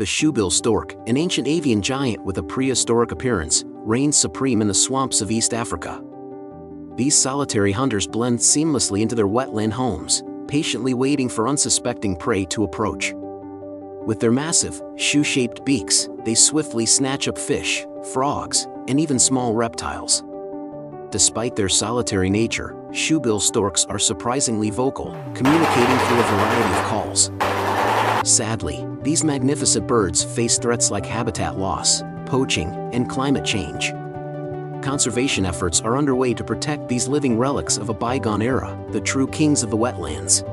the shoebill stork, an ancient avian giant with a prehistoric appearance, reigns supreme in the swamps of East Africa. These solitary hunters blend seamlessly into their wetland homes, patiently waiting for unsuspecting prey to approach. With their massive, shoe-shaped beaks, they swiftly snatch up fish, frogs, and even small reptiles. Despite their solitary nature, shoebill storks are surprisingly vocal, communicating through a variety of calls. Sadly, these magnificent birds face threats like habitat loss, poaching, and climate change. Conservation efforts are underway to protect these living relics of a bygone era, the true kings of the wetlands.